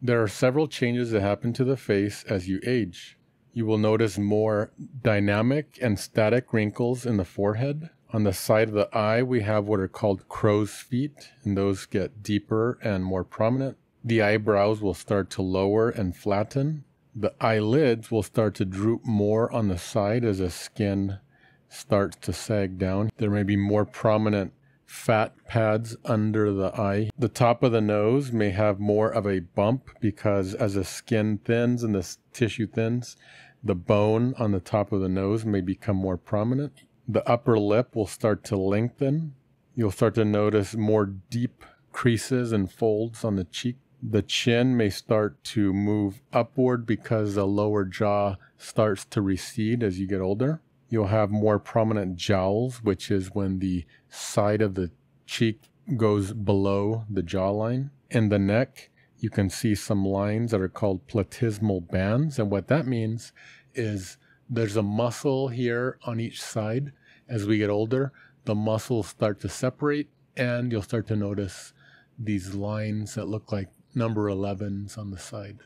There are several changes that happen to the face as you age. You will notice more dynamic and static wrinkles in the forehead. On the side of the eye, we have what are called crow's feet, and those get deeper and more prominent. The eyebrows will start to lower and flatten. The eyelids will start to droop more on the side as the skin starts to sag down. There may be more prominent fat pads under the eye. The top of the nose may have more of a bump because as the skin thins and the tissue thins, the bone on the top of the nose may become more prominent. The upper lip will start to lengthen. You'll start to notice more deep creases and folds on the cheek. The chin may start to move upward because the lower jaw starts to recede as you get older. You'll have more prominent jowls, which is when the side of the cheek goes below the jawline. In the neck, you can see some lines that are called platysmal bands. And what that means is there's a muscle here on each side. As we get older, the muscles start to separate, and you'll start to notice these lines that look like number 11s on the side.